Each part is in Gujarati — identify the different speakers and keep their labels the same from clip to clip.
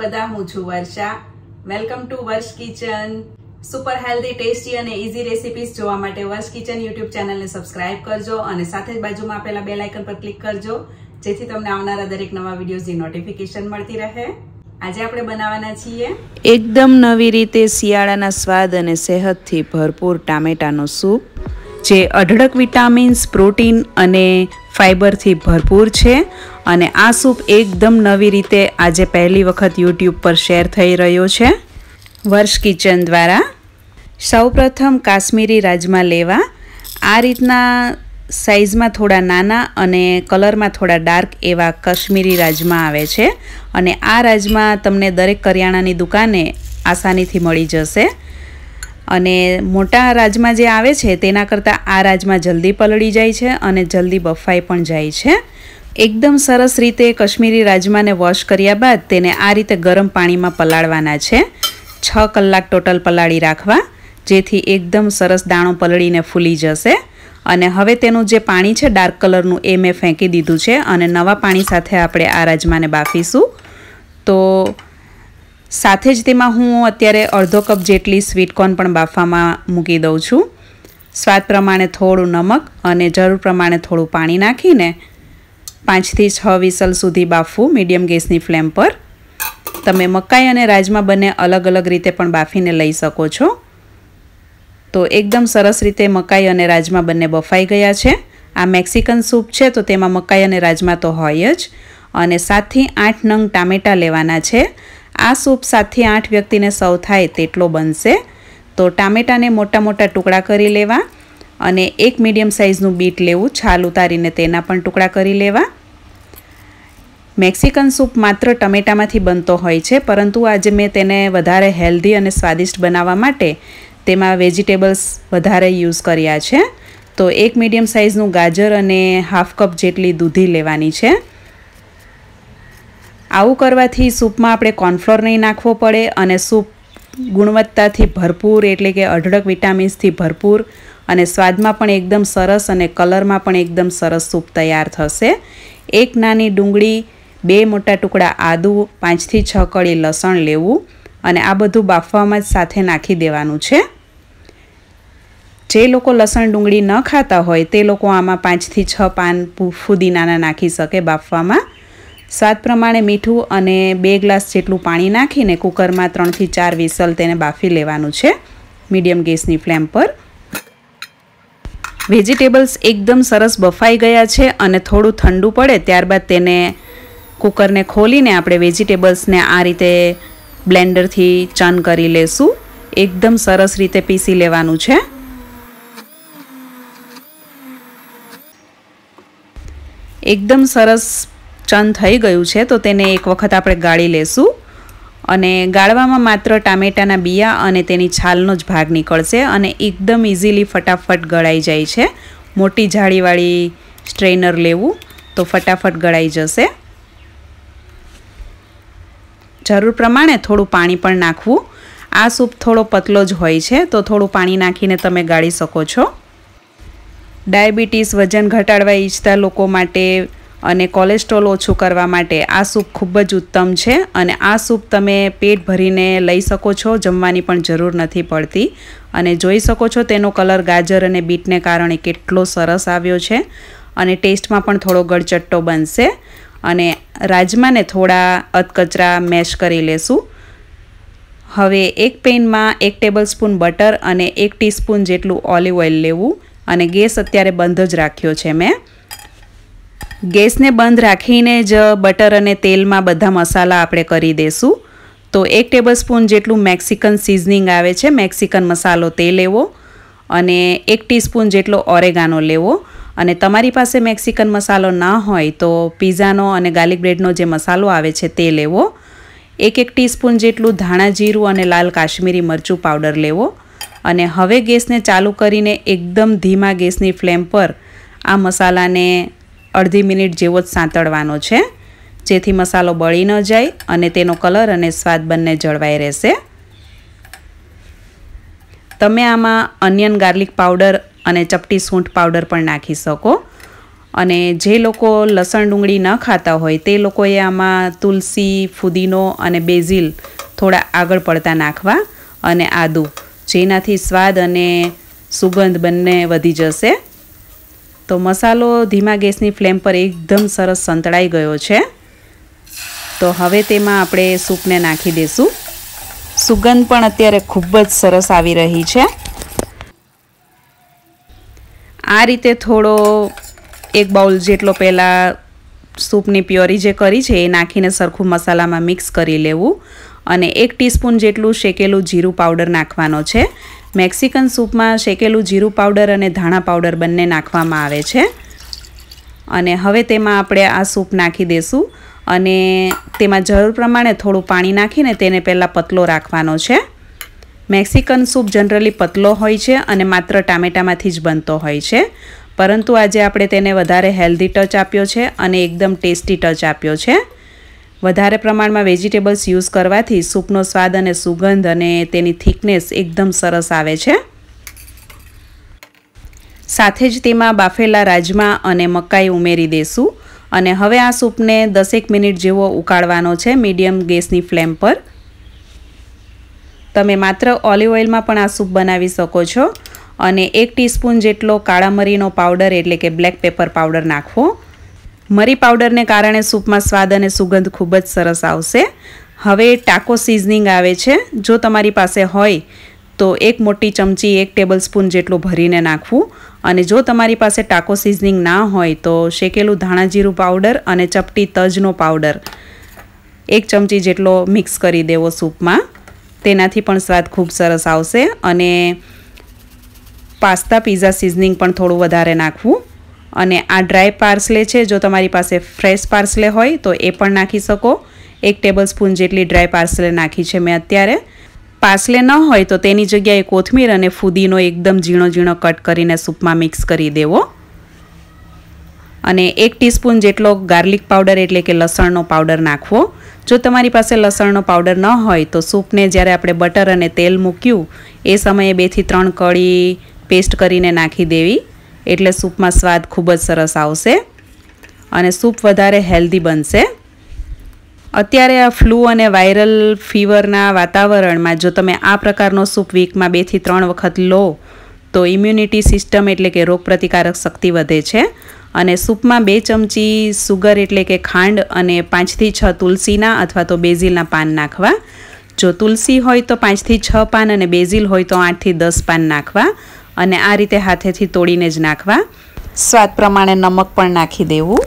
Speaker 1: બધા? હું છું Varsha. Welcome to Varsha kitchen. Super healthy tasty અને ઇઝી રેસીપીસ જોવા માટે વર્ષ કિચન યુટ્યુબ ચેનલને સબસ્ક્રાઇબ કરજો અને સાથે જ બાજુમાં આપેલા બેલ આઇકન પર ક્લિક કરજો, જેથી તમને આવનારા દરેક નવા વિડીયોઝની નોટિફિકેશન મળતી રહે. આજે આપણે બનાવવાના છીએ
Speaker 2: એકદમ નવી રીતે શિયાળાના સ્વાદ અને સેહતથી ભરપૂર ટામેટાનો સૂપ, જે અઢળક વિટામિન્સ, પ્રોટીન અને ફાઇબરથી ભરપૂર છે. અને આ સૂપ એકદમ નવી રીતે આજે પહેલી વખત યુટ્યુબ પર શેર થઈ રહ્યો છે. વર્ષ કિચન દ્વારા સૌપ્રથમ કાશ્મીરી રાજમા લેવા. આ રીતના સાઇઝમાં થોડા નાના અને કલરમાં થોડા ડાર્ક એવા કાશ્મીરી રાજમા આવે છે. અને આ રાજમા તમને દરેક કરિયાણાની દુકાને આસાનીથી મળી જશે. અને મોટા રાજમા જે આવે છે, તેના કરતાં આ રાજમા જલ્દી પલળી જાય છે અને જલ્દી બફાઈ પણ જાય છે. એકદમ સરસ રીતે કશ્મીરી રાજમાને વોશ કર્યા બાદ તેને આ રીતે ગરમ પાણીમાં પલાળવાના છે. છ કલાક ટોટલ પલાળી રાખવા, જેથી એકદમ સરસ દાણો પલળીને ફૂલી જશે. અને હવે તેનું જે પાણી છે ડાર્ક કલરનું એ મેં ફેંકી દીધું છે અને નવા પાણી સાથે આપણે આ રાજમાને બાફીશું. તો સાથે જ તેમાં હું અત્યારે અડધો કપ જેટલી સ્વીટકોર્ન પણ બાફવામાં મૂકી દઉં છું. સ્વાદ પ્રમાણે થોડું નમક અને જરૂર પ્રમાણે થોડું પાણી નાખીને પાંચથી છ વિસલ સુધી બાફવું મીડિયમ ગેસની ફ્લેમ પર. તમે મકાઈ અને રાજમા બંને અલગ અલગ રીતે પણ બાફીને લઈ શકો છો. તો એકદમ સરસ રીતે મકાઈ અને રાજમા બંને બફાઈ ગયા છે. આ મેક્સિકન સૂપ છે તો તેમાં મકાઈ અને રાજમા તો હોય જ. અને સાતથી આઠ નંગ ટામેટાં લેવાના છે. આ સૂપ સાતથી આઠ વ્યક્તિને સૌ થાય તેટલો બનશે. તો ટામેટાને મોટા મોટા ટુકડા કરી લેવા. અને એક મીડિયમ સાઇઝનું બીટ લેવું, છાલ ઉતારીને તેના પણ ટુકડા કરી લેવા. મેક્સિકન સૂપ માત્ર ટમેટામાંથી બનતો હોય છે, પરંતુ આજે મેં તેને વધારે હેલ્ધી અને સ્વાદિષ્ટ બનાવવા માટે તેમાં વેજીટેબલ્સ વધારે યુઝ કર્યા છે. તો એક મીડિયમ સાઇઝનું ગાજર અને હાફ કપ જેટલી દૂધી લેવાની છે. આવું કરવાથી સૂપમાં આપણે કોર્નફ્લોર નહીં નાખવો પડે અને સૂપ ગુણવત્તાથી ભરપૂર એટલે કે અઢળક વિટામિન્સથી ભરપૂર અને સ્વાદમાં પણ એકદમ સરસ અને કલરમાં પણ એકદમ સરસ સૂપ તૈયાર થશે. એક નાની ડુંગળી, બે મોટા ટુકડા આદું, પાંચથી છ કળી લસણ લેવું અને આ બધું બાફવામાં જ સાથે નાખી દેવાનું છે. જે લોકો લસણ ડુંગળી ન ખાતા હોય તે લોકો આમાં પાંચથી છ પાન ફુદીનાના નાખી શકે બાફવામાં. સ્વાદ પ્રમાણે મીઠું અને બે ગ્લાસ જેટલું પાણી નાખીને કુકરમાં ત્રણથી ચાર વિસલ તેને બાફી લેવાનું છે. મીડિયમ ગેસની ફ્લેમ પર. વેજીટેબલ્સ એકદમ સરસ બફાઈ ગયા છે અને થોડું ઠંડુ પડે ત્યારબાદ તેને કુકરને ખોલીને આપણે વેજીટેબલ્સને આ રીતે બ્લેન્ડરથી ચન કરી લેશું. એકદમ સરસ રીતે પીસી લેવાનું છે. એકદમ સરસ ચન થઈ ગયું છે તો તેને એક વખત આપણે ગાળી લેશું. અને ગાળવામાં માત્ર ટામેટાના બિયા અને તેની છાલનો જ ભાગ નીકળશે અને એકદમ ઇઝીલી ફટાફટ ગળાઈ જાય છે. મોટી જાળીવાળી સ્ટ્રેનર લેવું તો ફટાફટ ગળાઈ જશે. જરૂર પ્રમાણે થોડું પાણી પણ નાખવું. આ સૂપ થોડો પતલો જ હોય છે, તો થોડું પાણી નાખીને તમે ગાળી શકો છો. ડાયાબિટીસ વજન ઘટાડવા ઈચ્છતા લોકો માટે અને કોલેસ્ટ્રોલ ઓછું કરવા માટે આ સૂપ ખૂબ જ ઉત્તમ છે અને આ સૂપ તમે પેટ ભરીને લઈ શકો છો, જમવાની પણ જરૂર નથી પડતી. અને જોઈ શકો છો તેનો કલર ગાજર અને બીટને કારણે કેટલો સરસ આવ્યો છે અને ટેસ્ટમાં પણ થોડો ગળચટ્ટો બનશે. અને રાજમાને થોડા અધકચરા મેશ કરી લેશું. હવે એક પેનમાં એક ટેબલ સ્પૂન બટર અને એક ટીસ્પૂન જેટલું ઓલિવ ઓઇલ લેવું અને ગેસ અત્યારે બંધ જ રાખ્યો છે મેં. ગેસને બંધ રાખીને જ બટર અને તેલમાં બધા મસાલા આપણે કરી દઈશું તો એક ટેબલ સ્પૂન જેટલું મેક્સિકન સિઝનિંગ આવે છે, મેક્સિકન મસાલો તે લેવો અને એક ટીસ્પૂન જેટલો ઓરેગાનો લેવો. અને તમારી પાસે મેક્સિકન મસાલો ના હોય તો પીઝાનો અને ગાર્લિક બ્રેડનો જે મસાલો આવે છે તે લેવો. એક એક ટીસ્પૂન જેટલું ધાણા જીરું અને લાલ કાશ્મીરી મરચું પાવડર લેવો. અને હવે ગેસને ચાલુ કરીને એકદમ ધીમા ગેસની ફ્લેમ પર આ મસાલાને અડધી મિનિટ જેવો જ સાંતળવાનો છે. જેથી મસાલો બળી ન જાય અને તેનો કલર અને સ્વાદ બંને જળવાઈ રહેશે. તમે આમાં અનિયન ગાર્લિક પાવડર અને ચપટી સૂંઠ પાવડર પણ નાખી શકો. અને જે લોકો લસણ ડુંગળી ન ખાતા હોય તે લોકોએ આમાં તુલસી, ફુદીનો અને બેઝિલ થોડા આગળ પડતા નાખવા અને આદું. જેનાથી સ્વાદ અને સુગંધ બંને વધી જશે. તો મસાલો ધીમા ગેસની ફ્લેમ પર એકદમ સરસ સંતળાઈ ગયો છે. તો હવે તેમાં આપણે સૂપને નાખી દઈશું સુગંધ પણ અત્યારે ખૂબ જ સરસ આવી રહી છે. આ રીતે થોડો એક બાઉલ જેટલો પહેલાં સૂપની પ્યોરી જે કરી છે એ નાખીને સરખું મસાલામાં મિક્સ કરી લેવું. અને એક ટીસ્પૂન જેટલું શેકેલું જીરું પાવડર નાખવાનો છે. મેક્સિકન સૂપમાં શેકેલું જીરું પાવડર અને ધાણા પાવડર બંને નાખવામાં આવે છે. અને હવે તેમાં આપણે આ સૂપ નાખી દઈશું અને તેમાં જરૂર પ્રમાણે થોડું પાણી નાખીને તેને પહેલાં પતલો રાખવાનો છે. મેક્સિકન સૂપ જનરલી પતલો હોય છે અને માત્ર ટામેટામાંથી જ બનતો હોય છે. પરંતુ આજે આપણે તેને વધારે હેલ્ધી ટચ આપ્યો છે અને એકદમ ટેસ્ટી ટચ આપ્યો છે. વધારે પ્રમાણમાં વેજીટેબલ્સ યુઝ કરવાથી સૂપનો સ્વાદ અને સુગંધ અને તેની થિકનેસ એકદમ સરસ આવે છે. સાથે જ તેમાં બાફેલા રાજમા અને મકાઈ ઉમેરી દેશું અને હવે આ સૂપને દસેક મિનિટ જેવો ઉકાળવાનો છે મીડિયમ ગેસની ફ્લેમ પર. તમે માત્ર ઓલિવ ઓઇલમાં પણ આ સૂપ બનાવી શકો છો અને એક ટીસ્પૂન જેટલો કાળા મરીનો પાવડર એટલે કે બ્લેક પેપર પાવડર નાખવો. મરી પાવડરને કારણે સૂપમાં સ્વાદ અને સુગંધ ખૂબ જ સરસ આવશે. હવે ટાકો સિઝનિંગ આવે છે. જો તમારી પાસે હોય તો એક મોટી ચમચી, એક ટેબલ સ્પૂન જેટલું ભરીને નાખવું. અને જો તમારી પાસે ટાકો સિઝનિંગ ના હોય તો શેકેલું ધાણા જીરું પાવડર અને ચપટી તજનો પાવડર એક ચમચી જેટલો મિક્સ કરી દેવો સૂપમાં. તેનાથી પણ સ્વાદ ખૂબ સરસ આવશે અને પાસ્તા, પીઝા સિઝનિંગ પણ થોડું વધારે નાખવું. અને આ ડ્રાય પાર્સલે છે, જો તમારી પાસે ફ્રેશ પાર્સલે હોય, તો એ પણ નાખી શકો. એક ટેબલ સ્પૂન જેટલી ડ્રાય પાર્સલે નાખી છે મેં અત્યારે. પાર્સલે ન હોય તો તેની જગ્યાએ કોથમીર અને ફુદીનો એકદમ ઝીણો ઝીણો કટ કરીને સૂપમાં મિક્સ કરી દેવો. અને એક ટીસ્પૂન જેટલો ગાર્લિક પાવડર એટલે કે લસણનો પાવડર નાખવો. જો તમારી પાસે લસણનો પાવડર ન હોય, તો સૂપને જ્યારે આપણે બટર અને તેલ મૂક્યું, એ સમયે બેથી ત્રણ કળી પેસ્ટ કરીને નાખી દેવી. એટલે સૂપમાં સ્વાદ ખૂબ જ સરસ આવશે અને સૂપ વધારે હેલ્ધી બનશે. અત્યારે આ ફ્લૂ અને વાયરલ ફીવરના વાતાવરણમાં જો તમે આ પ્રકારનો સૂપ વીકમાં બેથી ત્રણ વખત લો, તો ઇમ્યુનિટી સિસ્ટમ એટલે કે રોગપ્રતિકારક શક્તિ વધે છે. અને સૂપમાં બે ચમચી સુગર એટલે કે ખાંડ અને પાંચથી છ તુલસીના અથવા તો બેઝિલના પાન નાખવા. જો તુલસી હોય તો પાંચથી છ પાન અને બેઝિલ હોય તો આઠથી દસ પાન નાખવા. અને આ રીતે હાથેથી તોડીને જ નાખવા. સ્વાદ પ્રમાણે નમક પણ નાખી દેવું.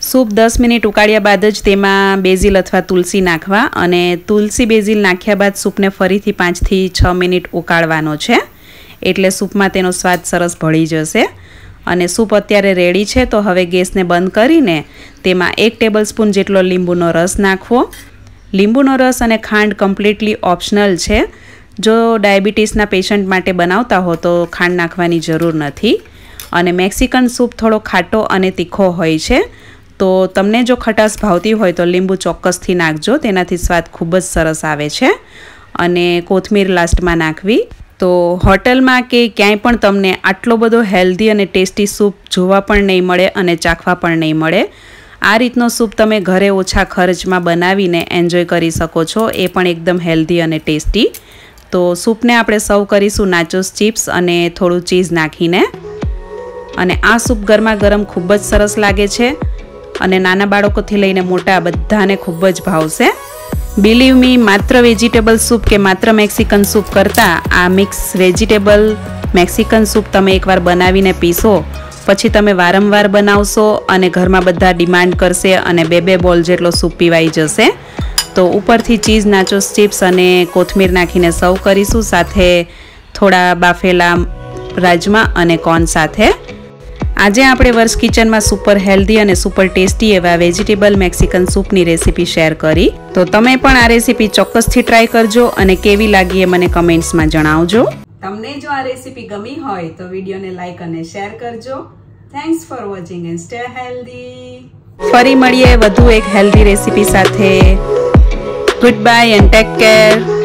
Speaker 2: સૂપ દસ મિનિટ ઉકાળ્યા બાદ જ તેમાં બેઝિલ અથવા તુલસી નાખવા અને તુલસી બેઝિલ નાખ્યા બાદ સૂપને ફરીથી પાંચથી છ મિનિટ ઉકાળવાનો છે. એટલે સૂપમાં તેનો સ્વાદ સરસ ભળી જશે. અને સૂપ અત્યારે રેડી છે તો હવે ગેસને બંધ કરીને તેમાં એક ટેબલ સ્પૂન જેટલો લીંબુનો રસ નાખવો. લીંબુનો રસ અને ખાંડ કમ્પ્લીટલી ઓપ્શનલ છે. જો ડાયાબિટીસના પેશન્ટ માટે બનાવતા હો તો ખાંડ નાખવાની જરૂર નથી. અને મેક્સિકન સૂપ થોડો ખાટો અને તીખો હોય છે. તો તમને જો ખટાશ ભાવતી હોય તો લીંબુ ચોક્કસથી નાખજો. તેનાથી સ્વાદ ખૂબ જ સરસ આવે છે. અને કોથમીર લાસ્ટમાં નાખવી. તો હોટલમાં કે ક્યાંય પણ તમને આટલો બધો હેલ્ધી અને ટેસ્ટી સૂપ જોવા પણ નહીં મળે અને ચાખવા પણ નહીં મળે. આ રીતનો સૂપ તમે ઘરે ઓછા ખર્ચમાં બનાવીને એન્જોય કરી શકો છો. એ પણ એકદમ હેલ્ધી અને ટેસ્ટી. તો સૂપને આપણે સર્વ કરીશું નાચોસ ચિપ્સ અને થોડું ચીઝ નાખીને. અને આ સૂપ ગરમા ગરમ ખૂબ જ સરસ લાગે છે અને નાના બાળકોથી લઈને મોટા બધાને ખૂબ જ ભાવશે. બિલીવ મી માત્ર વેજીટેબલ સૂપ કે માત્ર મેક્સિકન સૂપ કરતાં આ મિક્સ વેજીટેબલ મેક્સિકન સૂપ તમે એકવાર બનાવીને પીશો પછી તમે વારંવાર બનાવશો અને ઘરમાં બધા ડિમાન્ડ કરશે અને બે બે બોલ જેટલો સૂપ પીવાઈ જશે. તો ઉપરથી ચીઝ નાચોસ ચિપ્સ અને કોથમીર નાખીને સર્વ કરીશું. સાથે થોડા બાફેલા રાજમા અને કોર્ન સાથે. આજે આપણે વર્ષ કિચનમાં સુપર હેલ્ધી અને સુપર ટેસ્ટી એવા વેજીટેબલ મેક્સિકન સૂપની રેસીપી શેર કરી. તો તમે પણ આ રેસીપી ચોક્કસથી ટ્રાય કરજો અને કેવી લાગી એ મને કમેન્ટ્સમાં જણાવજો.
Speaker 1: તમને જો આ રેસીપી ગમી હોય તો વિડીયોને લાઇક અને શેર કરજો. Thanks for watching and stay healthy
Speaker 2: ફરી મળીએ વધુ એક હેલ્ધી રેસીપી સાથે. Goodbye and take care